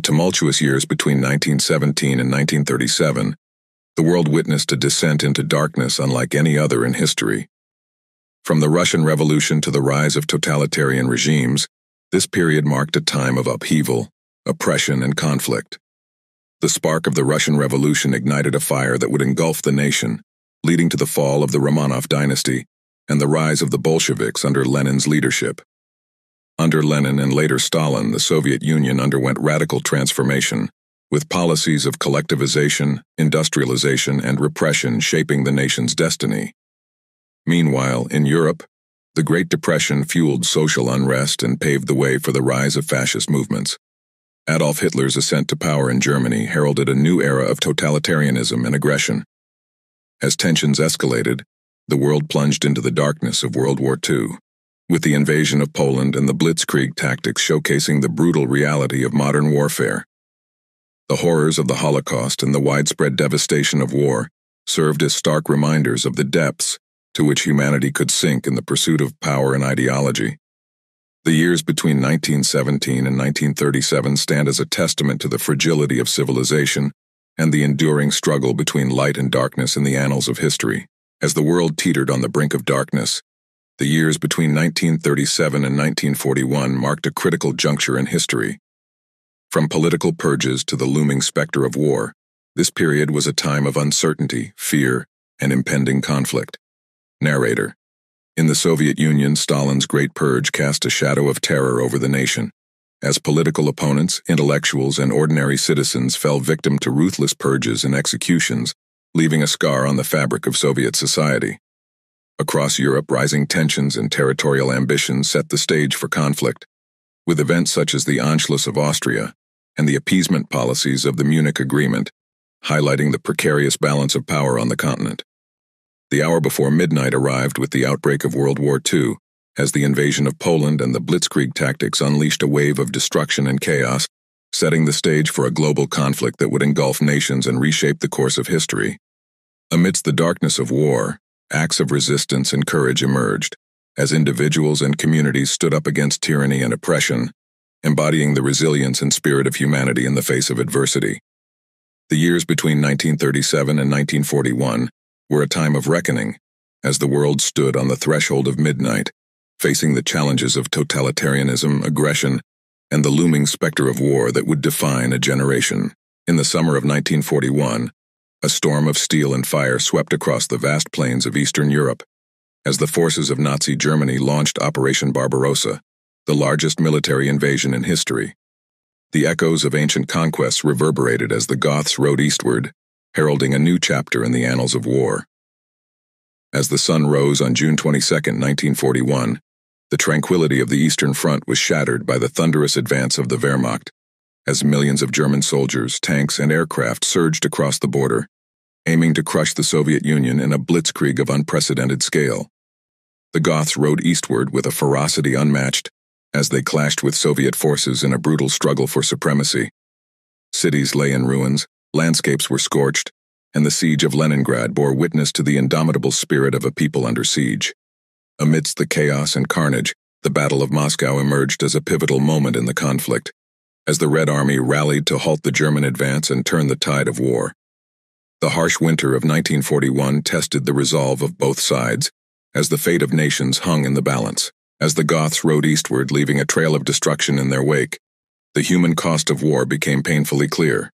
the tumultuous years between 1917 and 1937, the world witnessed a descent into darkness unlike any other in history. From the Russian Revolution to the rise of totalitarian regimes, this period marked a time of upheaval, oppression, and conflict. The spark of the Russian Revolution ignited a fire that would engulf the nation, leading to the fall of the Romanov dynasty and the rise of the Bolsheviks under Lenin's leadership. Under Lenin and later Stalin, the Soviet Union underwent radical transformation, with policies of collectivization, industrialization, and repression shaping the nation's destiny. Meanwhile, in Europe, the Great Depression fueled social unrest and paved the way for the rise of fascist movements. Adolf Hitler's ascent to power in Germany heralded a new era of totalitarianism and aggression. As tensions escalated, the world plunged into the darkness of World War II, with the invasion of Poland and the Blitzkrieg tactics showcasing the brutal reality of modern warfare. The horrors of the Holocaust and the widespread devastation of war served as stark reminders of the depths to which humanity could sink in the pursuit of power and ideology. The years between 1917 and 1937 stand as a testament to the fragility of civilization and the enduring struggle between light and darkness in the annals of history. As the world teetered on the brink of darkness, the years between 1937 and 1941 marked a critical juncture in history. From political purges to the looming specter of war, this period was a time of uncertainty, fear, and impending conflict. Narrator In the Soviet Union, Stalin's Great Purge cast a shadow of terror over the nation, as political opponents, intellectuals, and ordinary citizens fell victim to ruthless purges and executions leaving a scar on the fabric of Soviet society. Across Europe, rising tensions and territorial ambitions set the stage for conflict, with events such as the Anschluss of Austria and the appeasement policies of the Munich Agreement, highlighting the precarious balance of power on the continent. The hour before midnight arrived with the outbreak of World War II, as the invasion of Poland and the Blitzkrieg tactics unleashed a wave of destruction and chaos setting the stage for a global conflict that would engulf nations and reshape the course of history. Amidst the darkness of war, acts of resistance and courage emerged, as individuals and communities stood up against tyranny and oppression, embodying the resilience and spirit of humanity in the face of adversity. The years between 1937 and 1941 were a time of reckoning, as the world stood on the threshold of midnight, facing the challenges of totalitarianism, aggression, and the looming specter of war that would define a generation. In the summer of 1941, a storm of steel and fire swept across the vast plains of Eastern Europe as the forces of Nazi Germany launched Operation Barbarossa, the largest military invasion in history. The echoes of ancient conquests reverberated as the Goths rode eastward, heralding a new chapter in the annals of war. As the sun rose on June 22, 1941, the tranquility of the Eastern Front was shattered by the thunderous advance of the Wehrmacht, as millions of German soldiers, tanks, and aircraft surged across the border, aiming to crush the Soviet Union in a blitzkrieg of unprecedented scale. The Goths rode eastward with a ferocity unmatched as they clashed with Soviet forces in a brutal struggle for supremacy. Cities lay in ruins, landscapes were scorched, and the siege of Leningrad bore witness to the indomitable spirit of a people under siege. Amidst the chaos and carnage, the Battle of Moscow emerged as a pivotal moment in the conflict, as the Red Army rallied to halt the German advance and turn the tide of war. The harsh winter of 1941 tested the resolve of both sides, as the fate of nations hung in the balance. As the Goths rode eastward, leaving a trail of destruction in their wake, the human cost of war became painfully clear.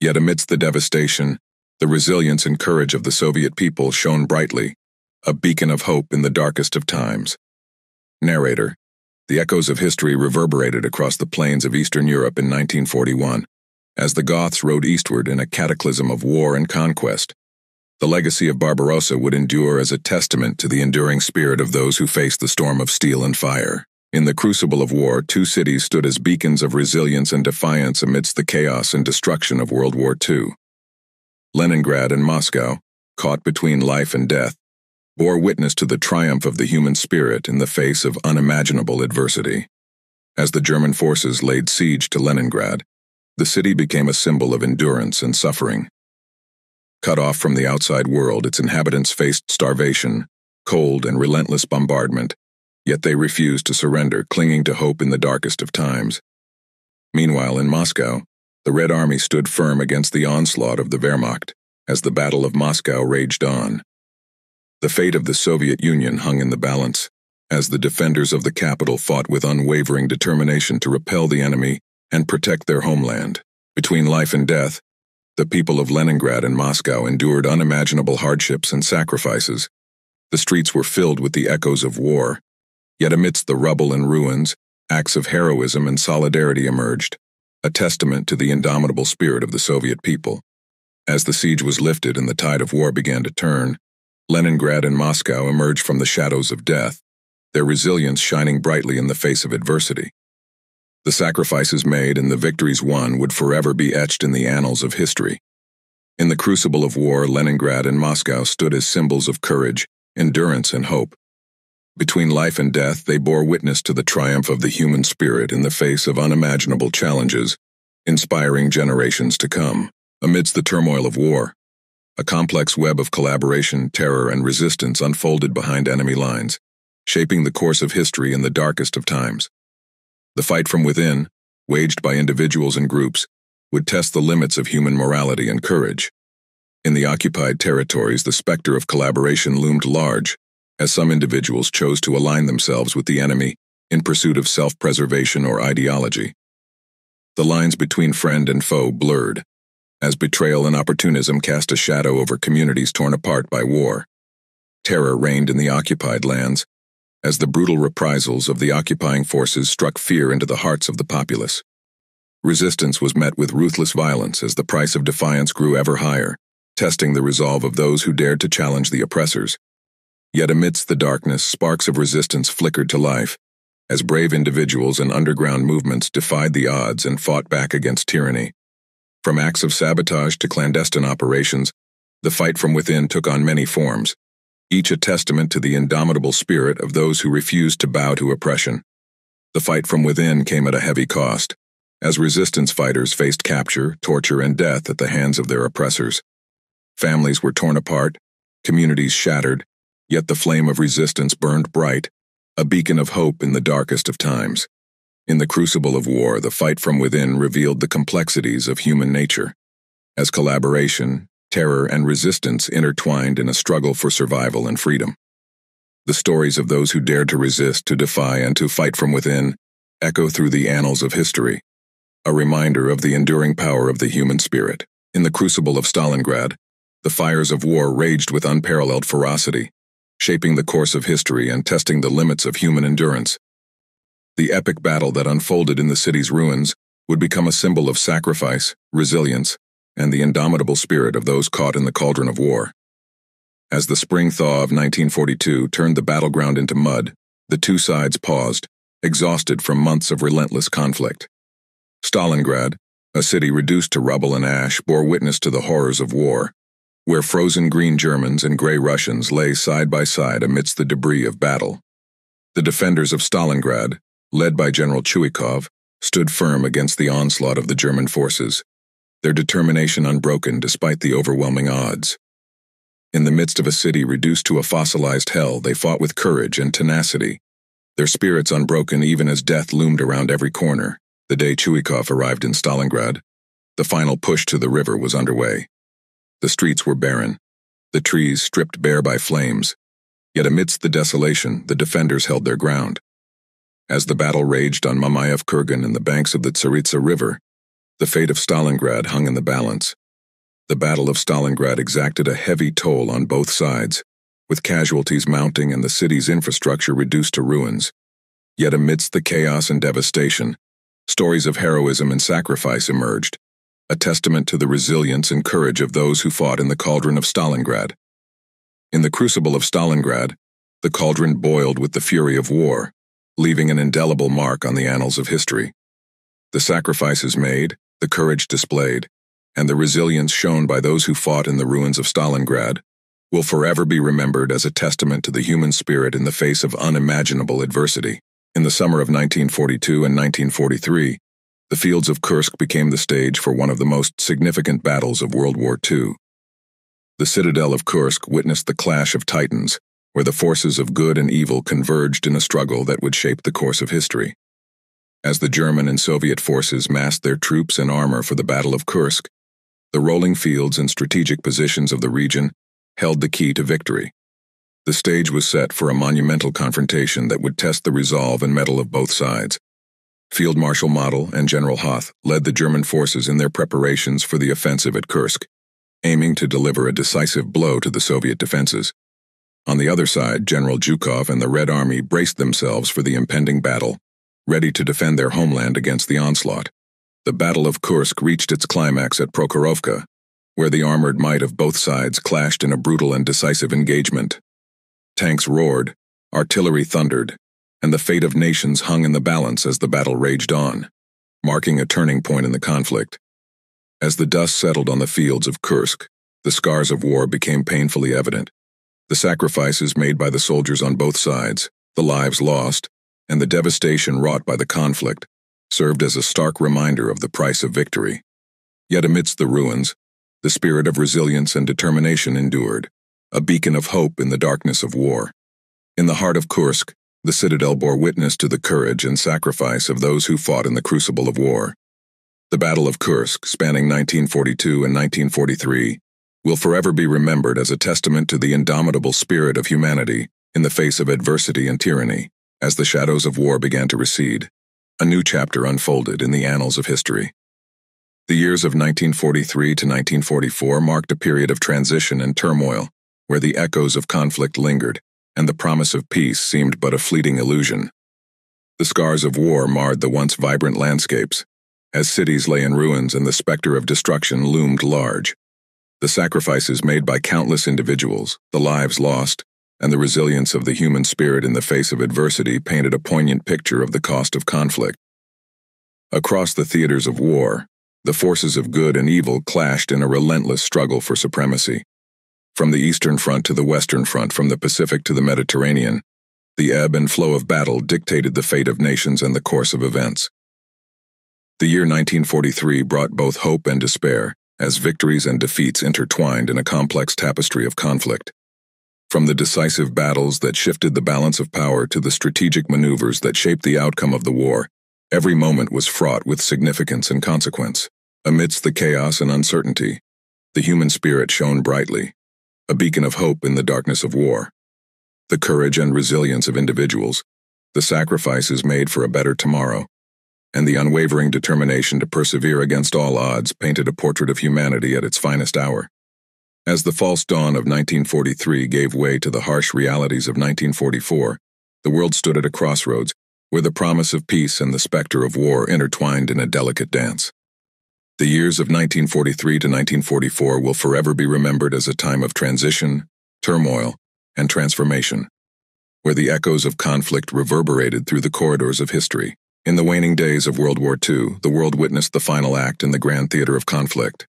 Yet amidst the devastation, the resilience and courage of the Soviet people shone brightly, a beacon of hope in the darkest of times. Narrator The echoes of history reverberated across the plains of Eastern Europe in 1941, as the Goths rode eastward in a cataclysm of war and conquest. The legacy of Barbarossa would endure as a testament to the enduring spirit of those who faced the storm of steel and fire. In the crucible of war, two cities stood as beacons of resilience and defiance amidst the chaos and destruction of World War II. Leningrad and Moscow, caught between life and death, bore witness to the triumph of the human spirit in the face of unimaginable adversity. As the German forces laid siege to Leningrad, the city became a symbol of endurance and suffering. Cut off from the outside world, its inhabitants faced starvation, cold, and relentless bombardment, yet they refused to surrender, clinging to hope in the darkest of times. Meanwhile, in Moscow, the Red Army stood firm against the onslaught of the Wehrmacht as the Battle of Moscow raged on. The fate of the Soviet Union hung in the balance as the defenders of the capital fought with unwavering determination to repel the enemy and protect their homeland. Between life and death, the people of Leningrad and Moscow endured unimaginable hardships and sacrifices. The streets were filled with the echoes of war, yet amidst the rubble and ruins, acts of heroism and solidarity emerged, a testament to the indomitable spirit of the Soviet people. As the siege was lifted and the tide of war began to turn, Leningrad and Moscow emerged from the shadows of death, their resilience shining brightly in the face of adversity. The sacrifices made and the victories won would forever be etched in the annals of history. In the crucible of war, Leningrad and Moscow stood as symbols of courage, endurance, and hope. Between life and death, they bore witness to the triumph of the human spirit in the face of unimaginable challenges, inspiring generations to come. Amidst the turmoil of war, a complex web of collaboration, terror, and resistance unfolded behind enemy lines shaping the course of history in the darkest of times. The fight from within, waged by individuals and groups, would test the limits of human morality and courage. In the occupied territories, the specter of collaboration loomed large, as some individuals chose to align themselves with the enemy in pursuit of self-preservation or ideology. The lines between friend and foe blurred, as betrayal and opportunism cast a shadow over communities torn apart by war. Terror reigned in the occupied lands, as the brutal reprisals of the occupying forces struck fear into the hearts of the populace. Resistance was met with ruthless violence as the price of defiance grew ever higher, testing the resolve of those who dared to challenge the oppressors. Yet amidst the darkness, sparks of resistance flickered to life, as brave individuals and underground movements defied the odds and fought back against tyranny. From acts of sabotage to clandestine operations, the fight from within took on many forms, each a testament to the indomitable spirit of those who refused to bow to oppression. The fight from within came at a heavy cost, as resistance fighters faced capture, torture, and death at the hands of their oppressors. Families were torn apart, communities shattered, yet the flame of resistance burned bright, a beacon of hope in the darkest of times. In the crucible of war, the fight from within revealed the complexities of human nature. As collaboration, terror, and resistance intertwined in a struggle for survival and freedom. The stories of those who dared to resist, to defy, and to fight from within echo through the annals of history, a reminder of the enduring power of the human spirit. In the crucible of Stalingrad, the fires of war raged with unparalleled ferocity, shaping the course of history and testing the limits of human endurance. The epic battle that unfolded in the city's ruins would become a symbol of sacrifice, resilience, and the indomitable spirit of those caught in the cauldron of war. As the spring thaw of 1942 turned the battleground into mud, the two sides paused, exhausted from months of relentless conflict. Stalingrad, a city reduced to rubble and ash, bore witness to the horrors of war, where frozen green Germans and gray Russians lay side by side amidst the debris of battle. The defenders of Stalingrad, led by General Chuikov, stood firm against the onslaught of the German forces, their determination unbroken despite the overwhelming odds. In the midst of a city reduced to a fossilized hell, they fought with courage and tenacity, their spirits unbroken even as death loomed around every corner. The day Chuikov arrived in Stalingrad, the final push to the river was underway. The streets were barren, the trees stripped bare by flames, yet amidst the desolation, the defenders held their ground. As the battle raged on Mamayev Kurgan and the banks of the Tsaritsa River, the fate of Stalingrad hung in the balance. The Battle of Stalingrad exacted a heavy toll on both sides, with casualties mounting and the city's infrastructure reduced to ruins. Yet amidst the chaos and devastation, stories of heroism and sacrifice emerged, a testament to the resilience and courage of those who fought in the cauldron of Stalingrad. In the crucible of Stalingrad, the cauldron boiled with the fury of war, leaving an indelible mark on the annals of history. The sacrifices made, the courage displayed, and the resilience shown by those who fought in the ruins of Stalingrad will forever be remembered as a testament to the human spirit in the face of unimaginable adversity. In the summer of 1942 and 1943, the fields of Kursk became the stage for one of the most significant battles of World War II. The citadel of Kursk witnessed the clash of titans, where the forces of good and evil converged in a struggle that would shape the course of history. As the German and Soviet forces massed their troops and armor for the Battle of Kursk, the rolling fields and strategic positions of the region held the key to victory. The stage was set for a monumental confrontation that would test the resolve and mettle of both sides. Field Marshal Model and General Hoth led the German forces in their preparations for the offensive at Kursk, aiming to deliver a decisive blow to the Soviet defenses. On the other side, General Zhukov and the Red Army braced themselves for the impending battle, ready to defend their homeland against the onslaught. The Battle of Kursk reached its climax at Prokhorovka, where the armored might of both sides clashed in a brutal and decisive engagement. Tanks roared, artillery thundered, and the fate of nations hung in the balance as the battle raged on, marking a turning point in the conflict. As the dust settled on the fields of Kursk, the scars of war became painfully evident. The sacrifices made by the soldiers on both sides, the lives lost, and the devastation wrought by the conflict served as a stark reminder of the price of victory. Yet amidst the ruins, the spirit of resilience and determination endured, a beacon of hope in the darkness of war. In the heart of Kursk, the citadel bore witness to the courage and sacrifice of those who fought in the crucible of war. The Battle of Kursk, spanning 1942 and 1943, will forever be remembered as a testament to the indomitable spirit of humanity in the face of adversity and tyranny. As the shadows of war began to recede, a new chapter unfolded in the annals of history. The years of 1943 to 1944 marked a period of transition and turmoil, where the echoes of conflict lingered and the promise of peace seemed but a fleeting illusion. The scars of war marred the once vibrant landscapes, as cities lay in ruins and the specter of destruction loomed large. The sacrifices made by countless individuals, the lives lost, and the resilience of the human spirit in the face of adversity painted a poignant picture of the cost of conflict. Across the theaters of war, the forces of good and evil clashed in a relentless struggle for supremacy. From the Eastern Front to the Western Front, from the Pacific to the Mediterranean, the ebb and flow of battle dictated the fate of nations and the course of events. The year 1943 brought both hope and despair, as victories and defeats intertwined in a complex tapestry of conflict. From the decisive battles that shifted the balance of power to the strategic maneuvers that shaped the outcome of the war, every moment was fraught with significance and consequence. Amidst the chaos and uncertainty, the human spirit shone brightly, a beacon of hope in the darkness of war. The courage and resilience of individuals, the sacrifices made for a better tomorrow, and the unwavering determination to persevere against all odds painted a portrait of humanity at its finest hour. As the false dawn of 1943 gave way to the harsh realities of 1944, the world stood at a crossroads where the promise of peace and the specter of war intertwined in a delicate dance. The years of 1943 to 1944 will forever be remembered as a time of transition, turmoil, and transformation, where the echoes of conflict reverberated through the corridors of history. In the waning days of World War II, the world witnessed the final act in the grand theater of conflict.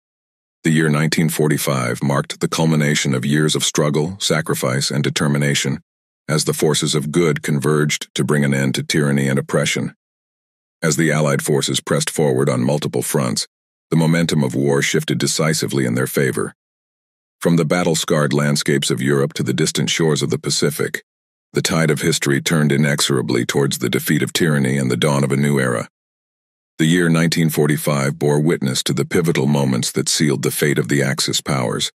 The year 1945 marked the culmination of years of struggle, sacrifice, and determination as the forces of good converged to bring an end to tyranny and oppression. As the Allied forces pressed forward on multiple fronts, the momentum of war shifted decisively in their favor. From the battle scarred landscapes of Europe to the distant shores of the Pacific, the tide of history turned inexorably towards the defeat of tyranny and the dawn of a new era. The year 1945 bore witness to the pivotal moments that sealed the fate of the Axis powers.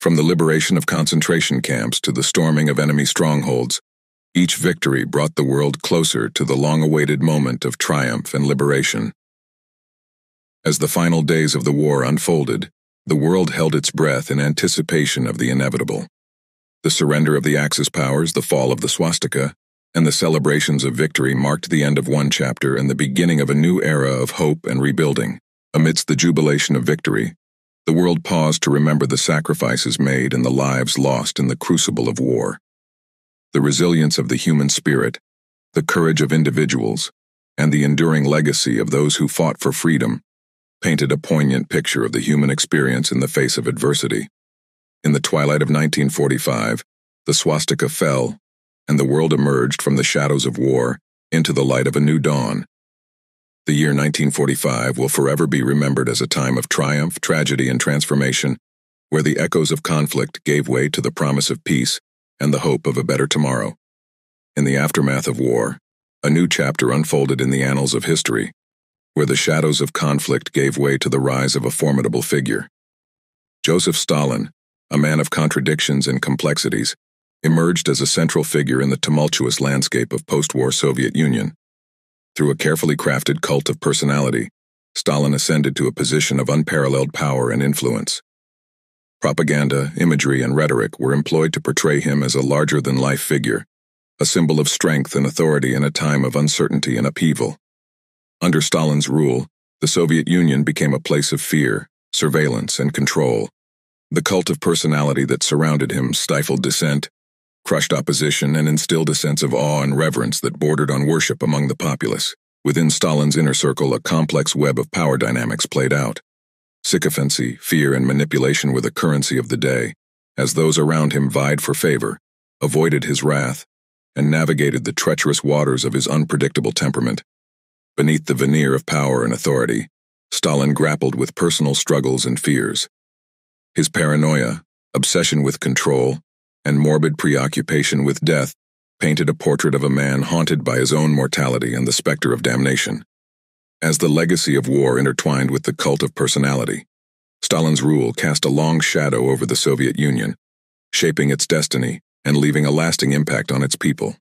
From the liberation of concentration camps to the storming of enemy strongholds, each victory brought the world closer to the long awaited moment of triumph and liberation. As the final days of the war unfolded, the world held its breath in anticipation of the inevitable. The surrender of the Axis powers, the fall of the swastika, and the celebrations of victory marked the end of one chapter and the beginning of a new era of hope and rebuilding. Amidst the jubilation of victory, the world paused to remember the sacrifices made and the lives lost in the crucible of war. The resilience of the human spirit, the courage of individuals, and the enduring legacy of those who fought for freedom painted a poignant picture of the human experience in the face of adversity. In the twilight of 1945, the swastika fell, and the world emerged from the shadows of war into the light of a new dawn. The year 1945 will forever be remembered as a time of triumph, tragedy, and transformation, where the echoes of conflict gave way to the promise of peace and the hope of a better tomorrow. In the aftermath of war, a new chapter unfolded in the annals of history, where the shadows of conflict gave way to the rise of a formidable figure. Joseph Stalin, a man of contradictions and complexities, emerged as a central figure in the tumultuous landscape of post-war Soviet Union. Through a carefully crafted cult of personality, Stalin ascended to a position of unparalleled power and influence. Propaganda, imagery, and rhetoric were employed to portray him as a larger-than-life figure, a symbol of strength and authority in a time of uncertainty and upheaval. Under Stalin's rule, the Soviet Union became a place of fear, surveillance, and control. The cult of personality that surrounded him stifled dissent, crushed opposition, and instilled a sense of awe and reverence that bordered on worship among the populace. Within Stalin's inner circle, a complex web of power dynamics played out. Sycophancy, fear, and manipulation were the currency of the day, as those around him vied for favor, avoided his wrath, and navigated the treacherous waters of his unpredictable temperament. Beneath the veneer of power and authority, Stalin grappled with personal struggles and fears. His paranoia, obsession with control, and morbid preoccupation with death painted a portrait of a man haunted by his own mortality and the specter of damnation. As the legacy of war intertwined with the cult of personality, Stalin's rule cast a long shadow over the Soviet Union, shaping its destiny and leaving a lasting impact on its people.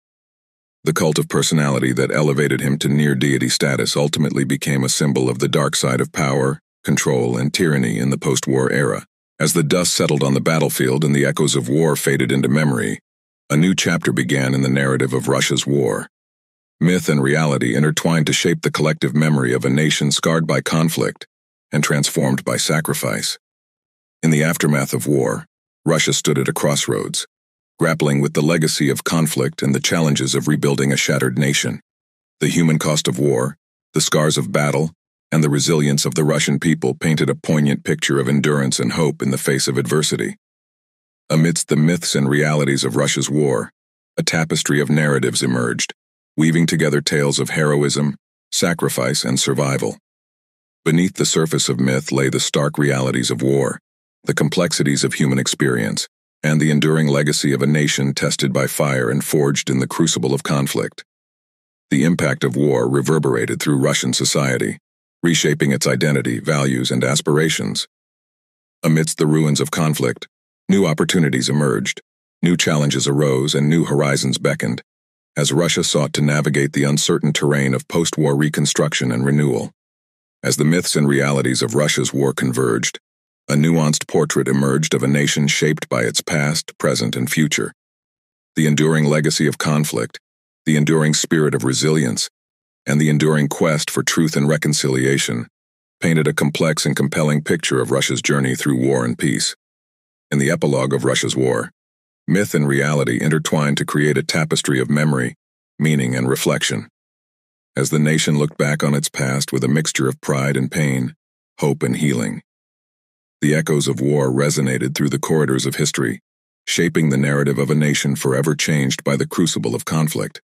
The cult of personality that elevated him to near deity status ultimately became a symbol of the dark side of power, control, and tyranny in the post-war era. As the dust settled on the battlefield and the echoes of war faded into memory, a new chapter began in the narrative of Russia's war. Myth and reality intertwined to shape the collective memory of a nation scarred by conflict and transformed by sacrifice. In the aftermath of war, Russia stood at a crossroads, grappling with the legacy of conflict and the challenges of rebuilding a shattered nation. The human cost of war, the scars of battle, and the resilience of the Russian people painted a poignant picture of endurance and hope in the face of adversity. Amidst the myths and realities of Russia's war, a tapestry of narratives emerged, weaving together tales of heroism, sacrifice, and survival. Beneath the surface of myth lay the stark realities of war, the complexities of human experience, and the enduring legacy of a nation tested by fire and forged in the crucible of conflict. The impact of war reverberated through Russian society, reshaping its identity, values, and aspirations. Amidst the ruins of conflict, new opportunities emerged, new challenges arose, and new horizons beckoned, as Russia sought to navigate the uncertain terrain of post-war reconstruction and renewal. As the myths and realities of Russia's war converged, a nuanced portrait emerged of a nation shaped by its past, present, and future. The enduring legacy of conflict, the enduring spirit of resilience, and the enduring quest for truth and reconciliation painted a complex and compelling picture of Russia's journey through war and peace. In the epilogue of Russia's war, myth and reality intertwined to create a tapestry of memory, meaning, and reflection. As the nation looked back on its past with a mixture of pride and pain, hope and healing, the echoes of war resonated through the corridors of history, shaping the narrative of a nation forever changed by the crucible of conflict.